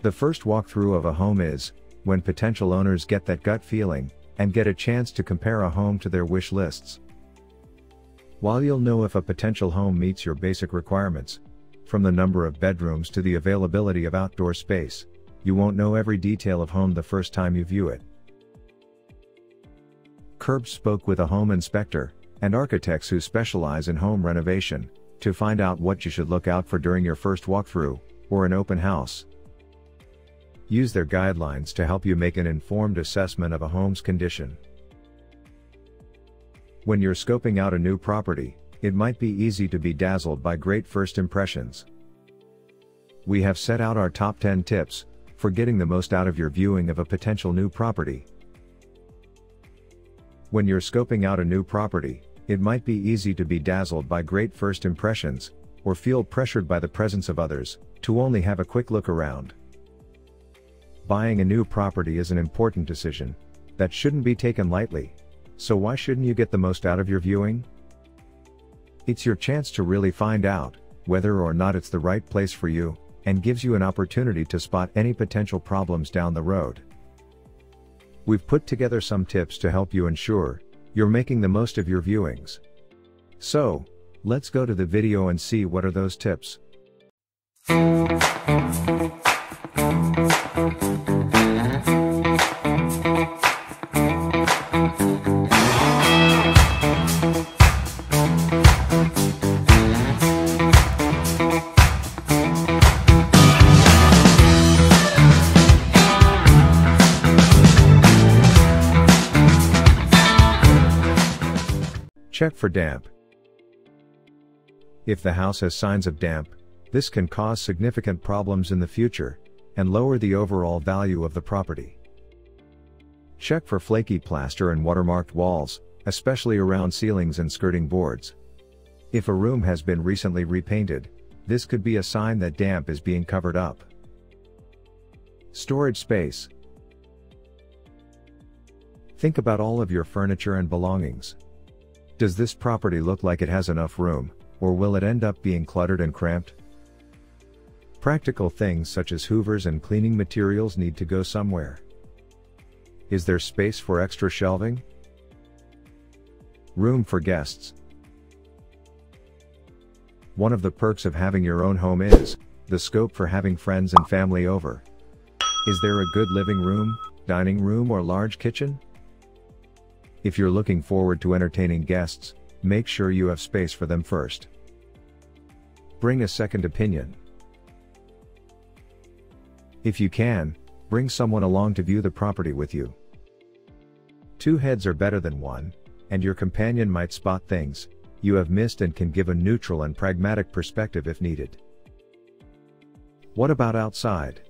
The first walkthrough of a home is, when potential owners get that gut feeling, and get a chance to compare a home to their wish lists. While you'll know if a potential home meets your basic requirements, from the number of bedrooms to the availability of outdoor space, you won't know every detail of home the first time you view it. Curbed spoke with a home inspector and architects who specialize in home renovation to find out what you should look out for during your first walkthrough or an open house. Use their guidelines to help you make an informed assessment of a home's condition. When you're scoping out a new property, it might be easy to be dazzled by great first impressions. We have set out our top 10 tips for getting the most out of your viewing of a potential new property. When you're scoping out a new property, it might be easy to be dazzled by great first impressions, or feel pressured by the presence of others, to only have a quick look around. Buying a new property is an important decision that shouldn't be taken lightly. So why shouldn't you get the most out of your viewing? It's your chance to really find out whether or not it's the right place for you, and gives you an opportunity to spot any potential problems down the road. We've put together some tips to help you ensure you're making the most of your viewings. So, let's go to the video and see what are those tips. Check for damp. If the house has signs of damp, this can cause significant problems in the future, and lower the overall value of the property. Check for flaky plaster and watermarked walls, especially around ceilings and skirting boards. If a room has been recently repainted, this could be a sign that damp is being covered up. Storage space. Think about all of your furniture and belongings. Does this property look like it has enough room, or will it end up being cluttered and cramped? Practical things such as hoovers and cleaning materials need to go somewhere. Is there space for extra shelving? Room for guests. One of the perks of having your own home is the scope for having friends and family over. Is there a good living room, dining room, or large kitchen? If you're looking forward to entertaining guests, make sure you have space for them first. Bring a second opinion. If you can, bring someone along to view the property with you. Two heads are better than one, and your companion might spot things you have missed and can give a neutral and pragmatic perspective if needed. What about outside?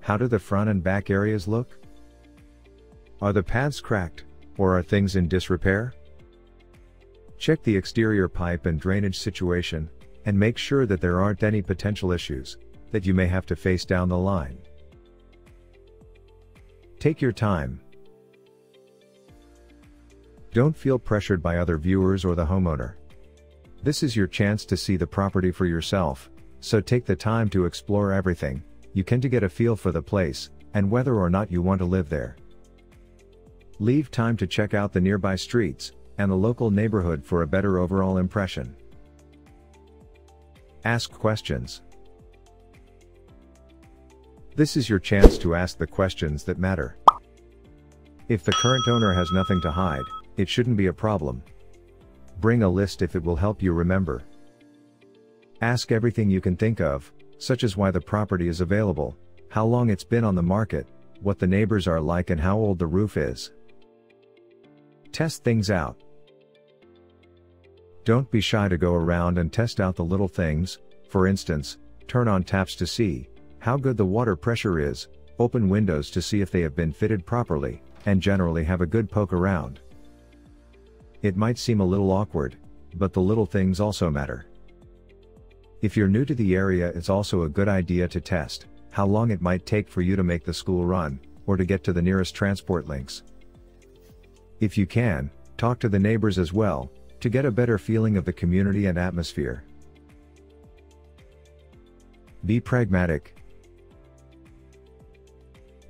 How do the front and back areas look? Are the pads cracked, or are things in disrepair? Check the exterior pipe and drainage situation, and make sure that there aren't any potential issues that you may have to face down the line. Take your time. Don't feel pressured by other viewers or the homeowner. This is your chance to see the property for yourself, so take the time to explore everything you can to get a feel for the place, and whether or not you want to live there. Leave time to check out the nearby streets and the local neighborhood for a better overall impression. Ask questions. This is your chance to ask the questions that matter. If the current owner has nothing to hide, it shouldn't be a problem. Bring a list if it will help you remember. Ask everything you can think of, such as why the property is available, how long it's been on the market, what the neighbors are like and how old the roof is. Test things out. Don't be shy to go around and test out the little things, for instance, turn on taps to see how good the water pressure is, open windows to see if they have been fitted properly, and generally have a good poke around. It might seem a little awkward, but the little things also matter. If you're new to the area, it's also a good idea to test how long it might take for you to make the school run, or to get to the nearest transport links. If you can, talk to the neighbors as well, to get a better feeling of the community and atmosphere. Be pragmatic.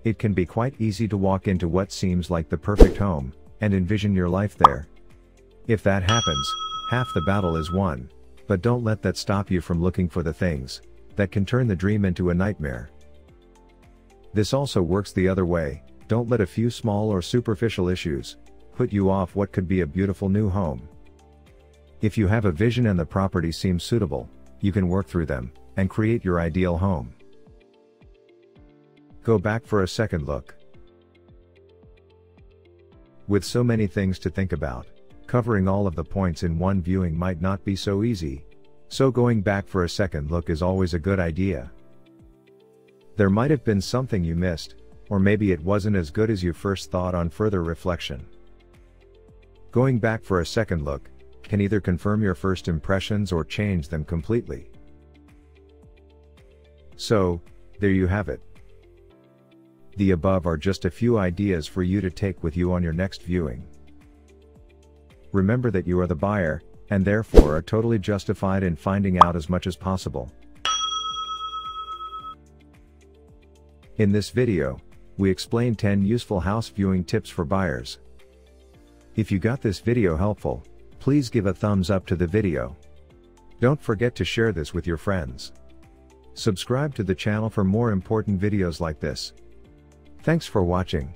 It can be quite easy to walk into what seems like the perfect home, and envision your life there. If that happens, half the battle is won. But don't let that stop you from looking for the things that can turn the dream into a nightmare. This also works the other way, don't let a few small or superficial issues put you off what could be a beautiful new home. If you have a vision and the property seems suitable, you can work through them and create your ideal home. Go back for a second look. With so many things to think about, covering all of the points in one viewing might not be so easy. So going back for a second look is always a good idea. There might have been something you missed, or maybe it wasn't as good as you first thought on further reflection. Going back for a second look, can either confirm your first impressions or change them completely. So, there you have it. The above are just a few ideas for you to take with you on your next viewing. Remember that you are the buyer, and therefore are totally justified in finding out as much as possible. In this video, we explain 10 useful house viewing tips for buyers. If you got this video helpful, please give a thumbs up to the video. Don't forget to share this with your friends. Subscribe to the channel for more important videos like this. Thanks for watching.